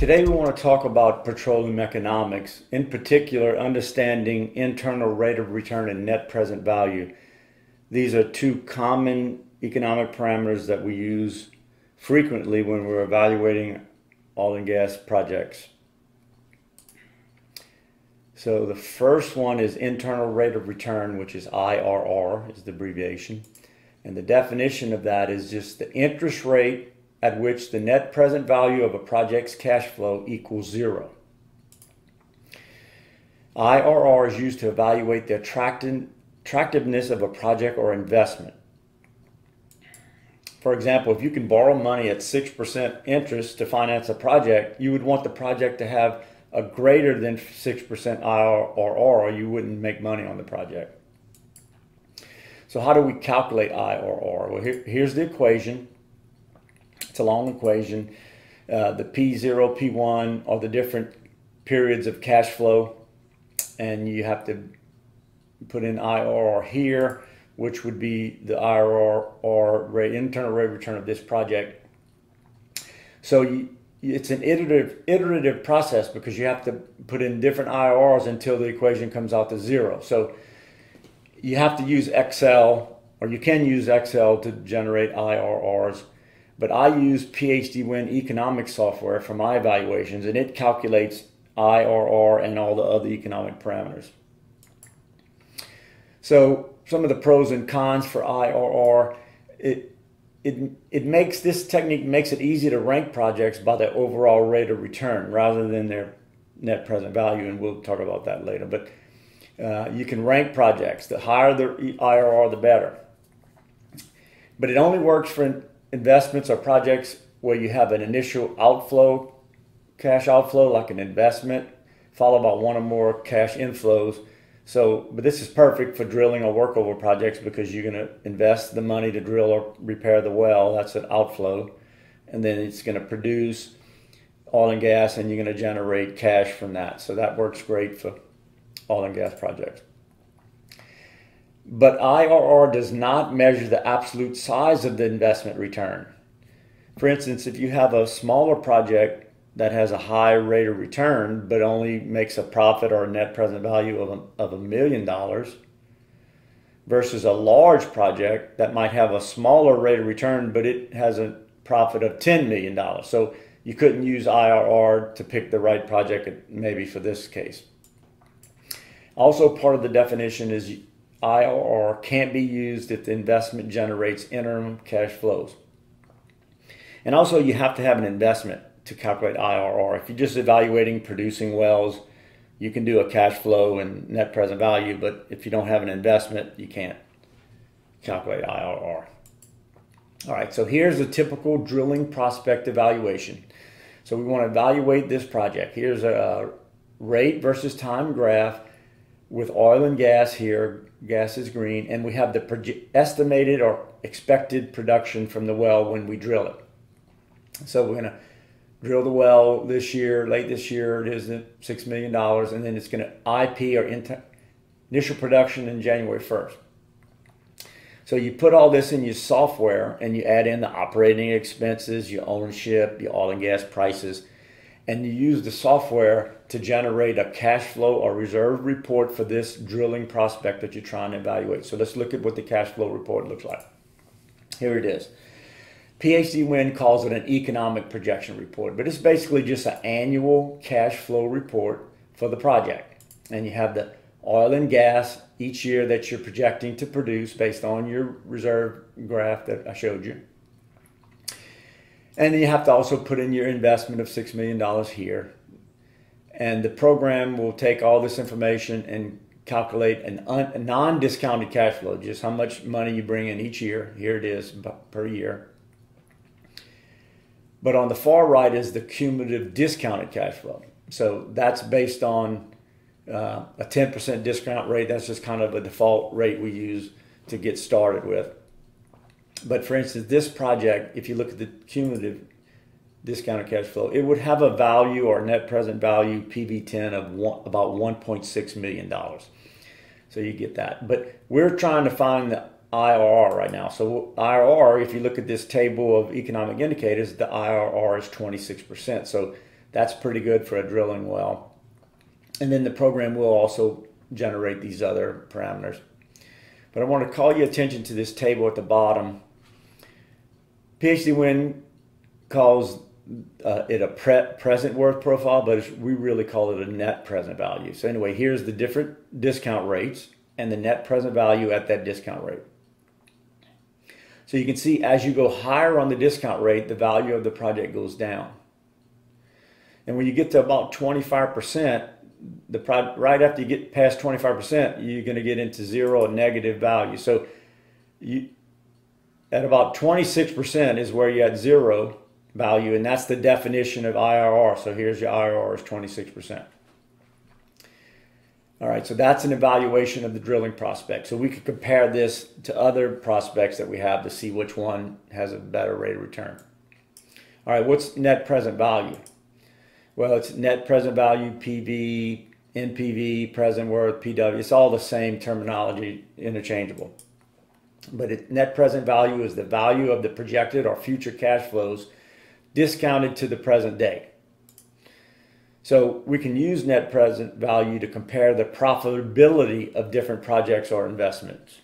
Today we want to talk about petroleum economics, in particular understanding internal rate of return and net present value. These are two common economic parameters that we use frequently when we're evaluating oil and gas projects. So the first one is internal rate of return, which is IRR, is the abbreviation. And the definition of that is just the interest rate at which the net present value of a project's cash flow equals zero. IRR is used to evaluate the attractiveness of a project or investment. For example, if you can borrow money at 6% interest to finance a project, you would want the project to have a greater than 6% IRR or you wouldn't make money on the project. So how do we calculate IRR? Well, here, here's the equation. A long equation. Uh, the P0, P1 are the different periods of cash flow, and you have to put in IRR here, which would be the IRR or rate, internal rate of return of this project. So you, it's an iterative iterative process because you have to put in different IRRs until the equation comes out to zero. So you have to use Excel, or you can use Excel to generate IRRs but I use PHDwin economic software for my evaluations, and it calculates IRR and all the other economic parameters. So some of the pros and cons for IRR, it, it, it makes this technique makes it easy to rank projects by the overall rate of return rather than their net present value, and we'll talk about that later. But uh, you can rank projects. The higher the IRR, the better. But it only works for investments or projects where you have an initial outflow, cash outflow, like an investment, followed by one or more cash inflows. So, but this is perfect for drilling or workover projects because you're going to invest the money to drill or repair the well. That's an outflow. And then it's going to produce oil and gas and you're going to generate cash from that. So that works great for oil and gas projects. But IRR does not measure the absolute size of the investment return. For instance, if you have a smaller project that has a high rate of return but only makes a profit or a net present value of a, of a million dollars versus a large project that might have a smaller rate of return but it has a profit of $10 million. So you couldn't use IRR to pick the right project maybe for this case. Also part of the definition is IRR can't be used if the investment generates interim cash flows. And also, you have to have an investment to calculate IRR. If you're just evaluating producing wells, you can do a cash flow and net present value, but if you don't have an investment, you can't calculate IRR. All right, so here's a typical drilling prospect evaluation. So we want to evaluate this project. Here's a rate versus time graph with oil and gas here, gas is green, and we have the estimated or expected production from the well when we drill it. So we're going to drill the well this year, late this year, it is $6 million, and then it's going to IP or initial production in January 1st. So you put all this in your software and you add in the operating expenses, your ownership, your oil and gas prices, and you use the software to generate a cash flow or reserve report for this drilling prospect that you're trying to evaluate. So let's look at what the cash flow report looks like. Here it is. PHDwin calls it an economic projection report, but it's basically just an annual cash flow report for the project. And you have the oil and gas each year that you're projecting to produce based on your reserve graph that I showed you. And you have to also put in your investment of $6 million here. And the program will take all this information and calculate an un, a non-discounted cash flow, just how much money you bring in each year. Here it is per year. But on the far right is the cumulative discounted cash flow. So that's based on uh, a 10% discount rate. That's just kind of a default rate we use to get started with. But for instance, this project, if you look at the cumulative discounted cash flow, it would have a value or net present value PV10 of one, about $1.6 million. So you get that. But we're trying to find the IRR right now. So IRR, if you look at this table of economic indicators, the IRR is 26%. So That's pretty good for a drilling well. And then the program will also generate these other parameters. But I want to call your attention to this table at the bottom. PHDwin calls uh, it a pre present worth profile, but we really call it a net present value. So anyway, here's the different discount rates and the net present value at that discount rate. So you can see as you go higher on the discount rate, the value of the project goes down. And when you get to about 25%, the pro- right after you get past 25%, you're going to get into zero and negative value. So you at about 26% is where you had zero value, and that's the definition of IRR. So here's your IRR is 26%. All right, so that's an evaluation of the drilling prospect. So we could compare this to other prospects that we have to see which one has a better rate of return. All right, what's net present value? Well, it's net present value, PV, NPV, present worth, PW. It's all the same terminology, interchangeable. But it, net present value is the value of the projected or future cash flows discounted to the present day. So we can use net present value to compare the profitability of different projects or investments.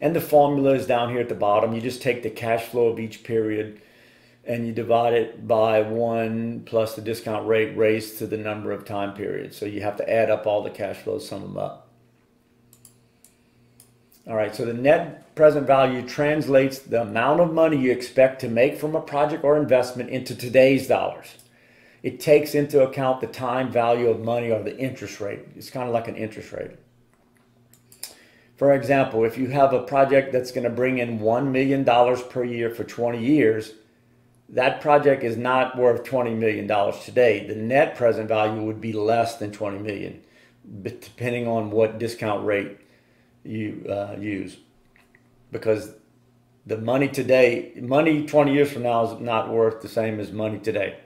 And the formula is down here at the bottom. You just take the cash flow of each period and you divide it by one plus the discount rate raised to the number of time periods. So you have to add up all the cash flows, sum them up. All right, so the net present value translates the amount of money you expect to make from a project or investment into today's dollars it takes into account the time value of money or the interest rate. It's kind of like an interest rate. For example, if you have a project that's going to bring in $1 million per year for 20 years, that project is not worth $20 million today. The net present value would be less than $20 million, depending on what discount rate you uh, use. Because the money today, money 20 years from now is not worth the same as money today.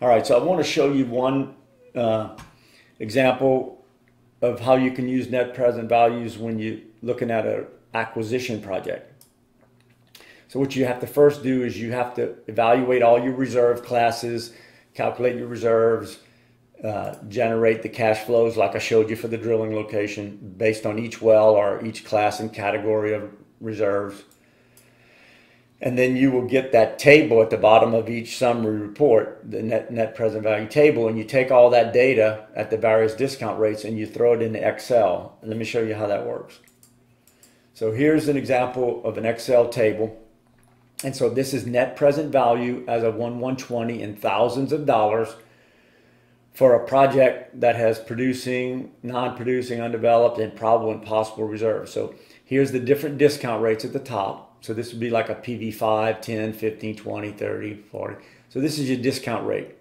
All right, so I want to show you one uh, example of how you can use net present values when you're looking at an acquisition project. So what you have to first do is you have to evaluate all your reserve classes, calculate your reserves, uh, generate the cash flows like I showed you for the drilling location based on each well or each class and category of reserves and then you will get that table at the bottom of each summary report, the net, net present value table, and you take all that data at the various discount rates and you throw it into Excel. And let me show you how that works. So here's an example of an Excel table. And so this is net present value as of 1 120 in thousands of dollars for a project that has producing, non-producing, undeveloped, and probable and possible reserves. So here's the different discount rates at the top. So this would be like a PV5, 10, 15, 20, 30, 40. So this is your discount rate.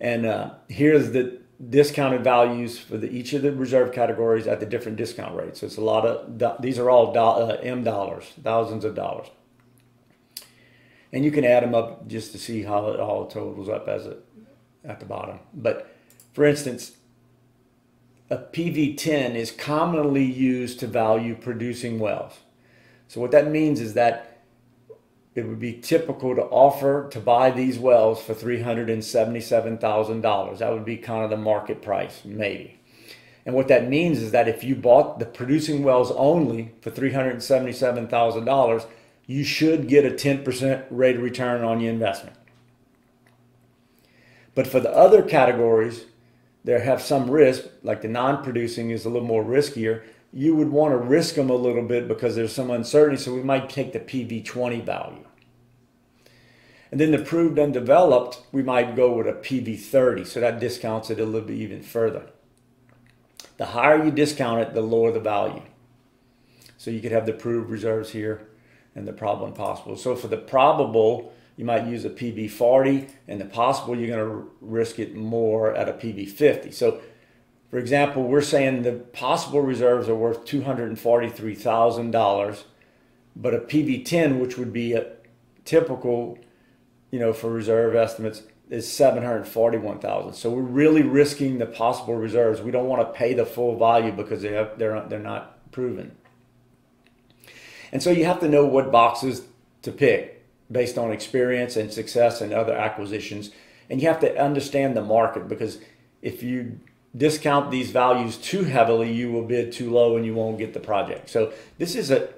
And uh, here's the discounted values for the, each of the reserve categories at the different discount rates. So it's a lot of, these are all do, uh, M dollars, thousands of dollars. And you can add them up just to see how it all totals up as it at the bottom. But for instance, a PV10 is commonly used to value producing wells. So what that means is that it would be typical to offer to buy these wells for $377,000. That would be kind of the market price, maybe. And what that means is that if you bought the producing wells only for $377,000, you should get a 10% rate of return on your investment. But for the other categories, there have some risk, like the non-producing is a little more riskier, you would want to risk them a little bit because there's some uncertainty. So we might take the PV20 value. And then the proved undeveloped, we might go with a PV30. So that discounts it a little bit even further. The higher you discount it, the lower the value. So you could have the proved reserves here and the probable possible. So for the probable, you might use a PV40, and the possible, you're going to risk it more at a PV50. So for example, we're saying the possible reserves are worth $243,000, but a PV10, which would be a typical, you know, for reserve estimates, is 741,000. So we're really risking the possible reserves. We don't want to pay the full value because they have, they're, they're not proven. And so you have to know what boxes to pick based on experience and success and other acquisitions. And you have to understand the market because if you discount these values too heavily, you will bid too low and you won't get the project. So this is a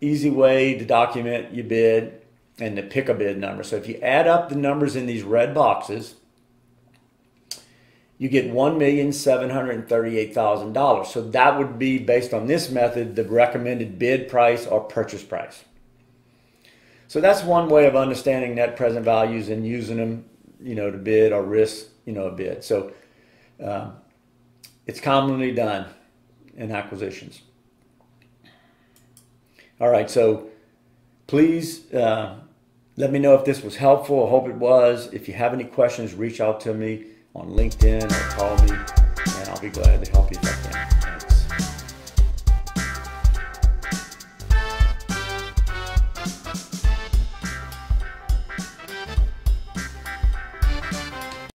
easy way to document your bid and to pick a bid number. So if you add up the numbers in these red boxes, you get $1,738,000. So that would be based on this method, the recommended bid price or purchase price. So that's one way of understanding net present values and using them, you know, to bid or risk, you know, a bid. So uh, it's commonly done in acquisitions. All right, so please uh, let me know if this was helpful. I hope it was. If you have any questions, reach out to me on LinkedIn or call me, and I'll be glad to help you if I can.